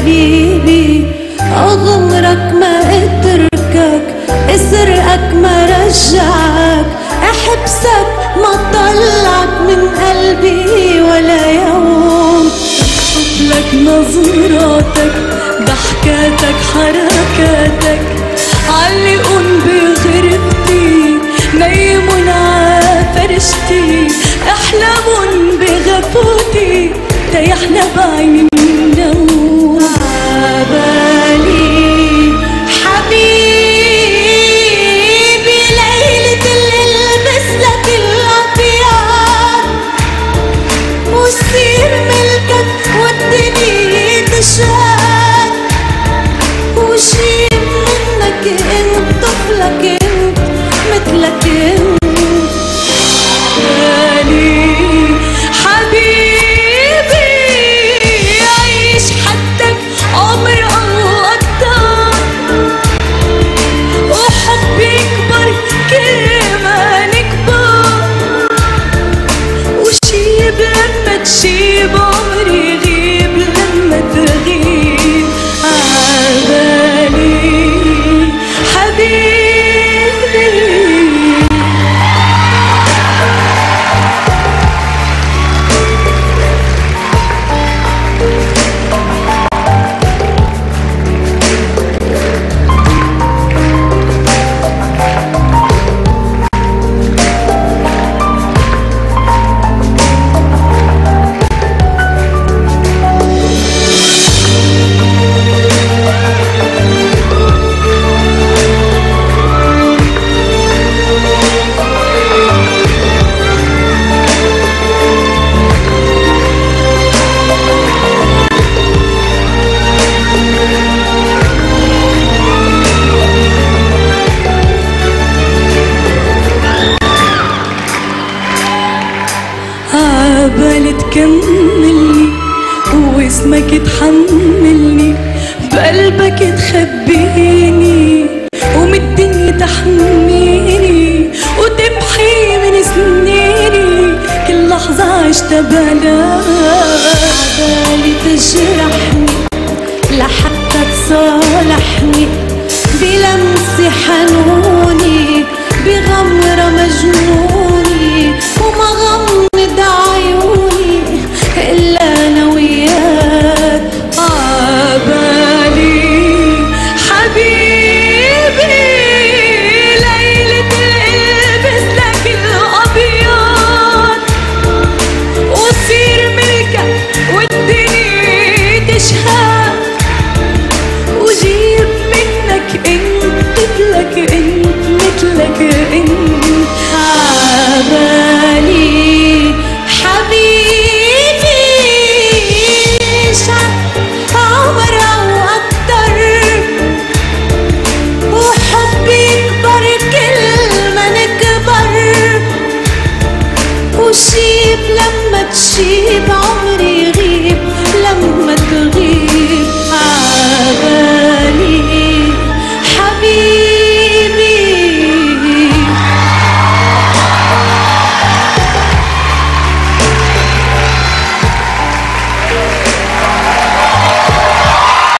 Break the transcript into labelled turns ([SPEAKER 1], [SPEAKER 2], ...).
[SPEAKER 1] حبيبي أغمرك ما اتركك اسرقك ما رجعك. احبسك ما طلعك من قلبي ولا يوم. لك نظراتك ضحكاتك حركاتك. علقن بغربتي نيمن عفرشتي احلمن بغفوتي تيحنا بعيني من النوم did عبالي تكملني واسمك تحملني بقلبك تخبيني ومن الدنيا تحميني وتمحي من سنيني. كل لحظة عشتها بلاك عبالي تجرحني لحتى تصالحني. بلمسة حنوني بغمرة مجنونة